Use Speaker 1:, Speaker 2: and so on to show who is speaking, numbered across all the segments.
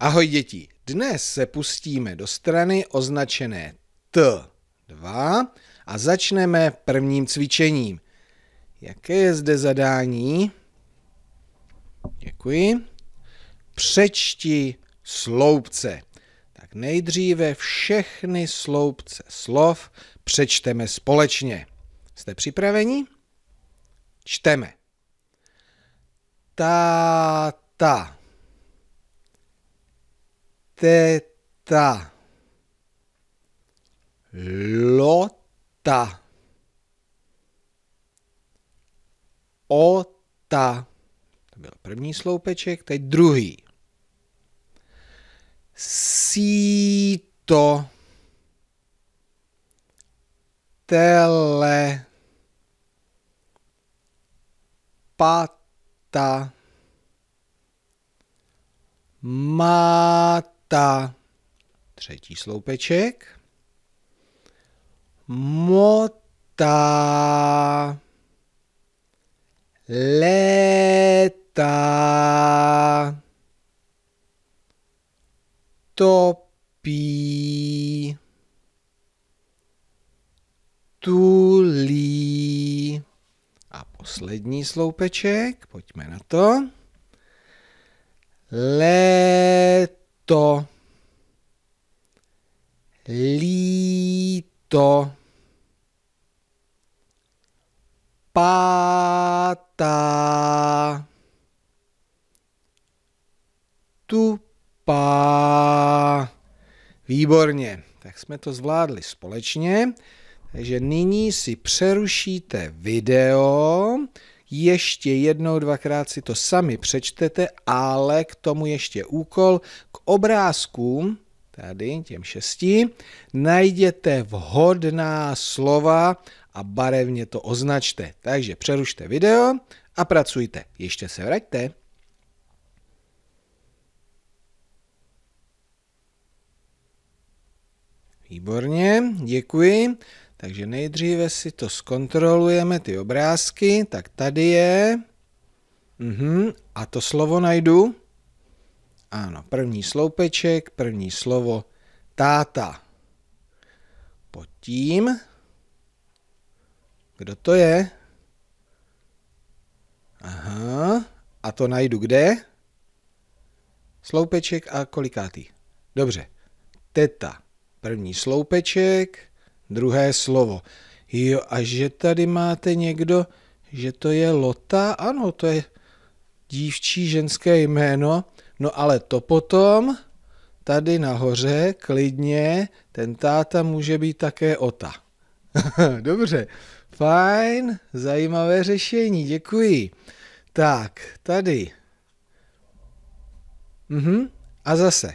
Speaker 1: Ahoj děti, dnes se pustíme do strany označené T2 a začneme prvním cvičením. Jaké je zde zadání? Děkuji. Přečti sloupce. Tak nejdříve všechny sloupce slov přečteme společně. Jste připraveni? Čteme. Táta teta, lota, ota. To byl první sloupeček, teď druhý. Síto, tele, pata, mata, ta třetí sloupeček, mota, léta, topí, tulí. A poslední sloupeček, pojďme na to. Léta to, líto, pátá, tupá. Výborně, tak jsme to zvládli společně. Takže nyní si přerušíte video, ještě jednou, dvakrát si to sami přečtete, ale k tomu ještě úkol k obrázkům, tady těm šesti, najděte vhodná slova a barevně to označte. Takže přerušte video a pracujte. Ještě se vraťte. Výborně, děkuji. Takže nejdříve si to zkontrolujeme, ty obrázky. Tak tady je. Uhum. A to slovo najdu. Ano, první sloupeček, první slovo táta. Pod tím. Kdo to je? Aha. A to najdu kde? Sloupeček a kolikátý? Dobře. Teta. První sloupeček, druhé slovo. Jo, a že tady máte někdo, že to je Lota? Ano, to je dívčí ženské jméno. No ale to potom tady nahoře, klidně, ten táta může být také Ota. Dobře, fajn, zajímavé řešení, děkuji. Tak, tady. Mhm. A zase,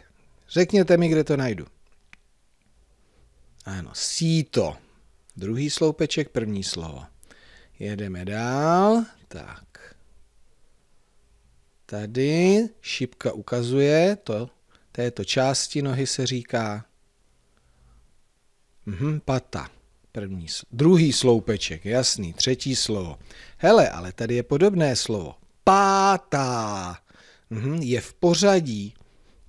Speaker 1: řekněte mi, kde to najdu. Ano, síto. Druhý sloupeček, první slovo. Jedeme dál. Tak. Tady šipka ukazuje, to, této části nohy se říká mhm, pata. První, druhý sloupeček, jasný, třetí slovo. Hele, ale tady je podobné slovo. Pátá. Mhm, je v pořadí.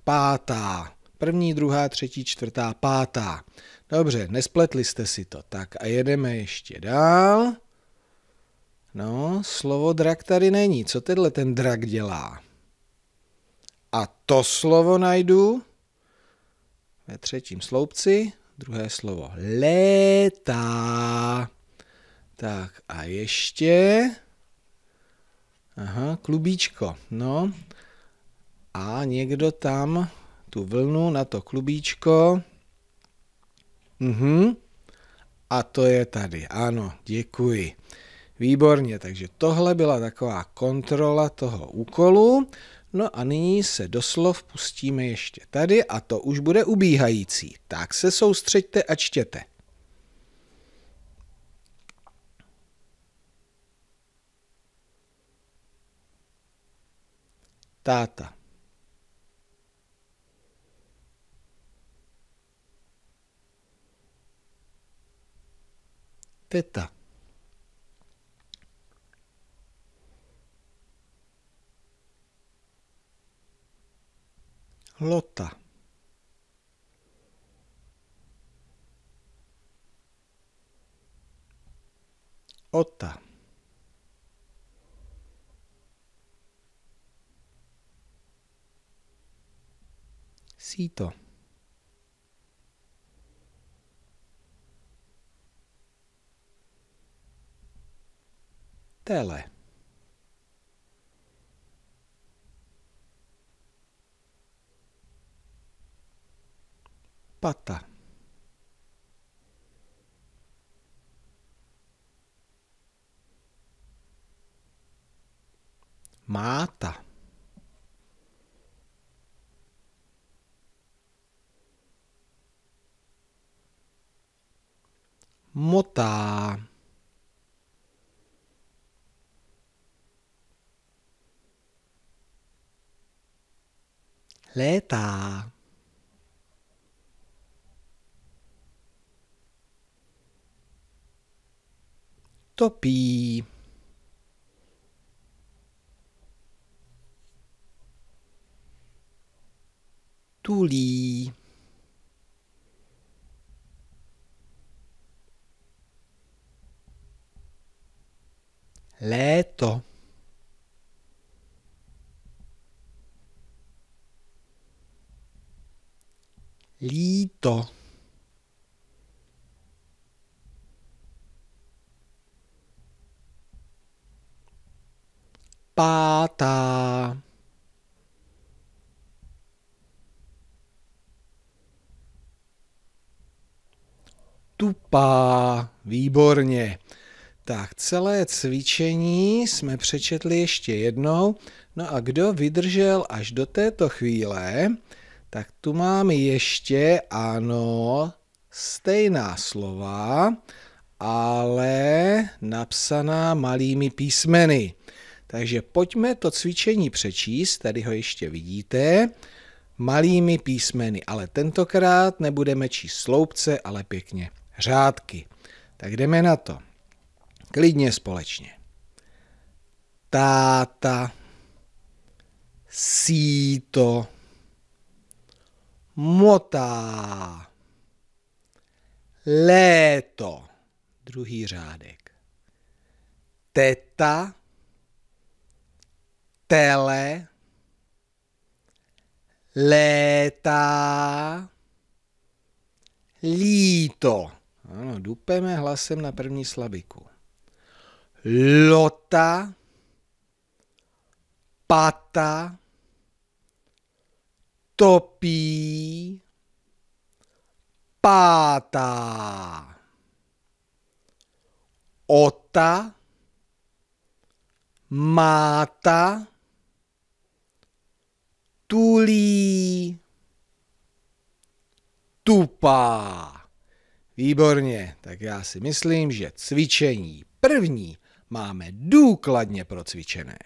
Speaker 1: Pátá. První, druhá, třetí, čtvrtá, pátá. Dobře, nespletli jste si to. Tak a jedeme ještě dál. No, slovo drak tady není. Co tenhle ten drak dělá? A to slovo najdu ve třetím sloupci. Druhé slovo létá. Tak a ještě... Aha, klubíčko. No. A někdo tam tu vlnu na to klubíčko Mhm. A to je tady. Ano, děkuji. Výborně, takže tohle byla taková kontrola toho úkolu. No a nyní se doslov pustíme ještě tady a to už bude ubíhající. Tak se soustřeďte a čtěte. Táta. Teta. lota. Ota. Síto. Tele. Pata. Máta. Motá. Létá. Topí. tulí. Léto. Líto. Pátá. tupá. Výborně. Tak celé cvičení jsme přečetli ještě jednou. No a kdo vydržel až do této chvíle, tak tu máme ještě, ano, stejná slova, ale napsaná malými písmeny. Takže pojďme to cvičení přečíst, tady ho ještě vidíte, malými písmeny, ale tentokrát nebudeme číst sloupce, ale pěkně řádky. Tak jdeme na to. Klidně společně. Táta, síto, motá, léto, druhý řádek, teta, tele, létá, líto. Ano, dupeme hlasem na první slabiku. Lota, pata, topí, pátá, ota, máta, tulí, tupá. Výborně, tak já si myslím, že cvičení první máme důkladně procvičené.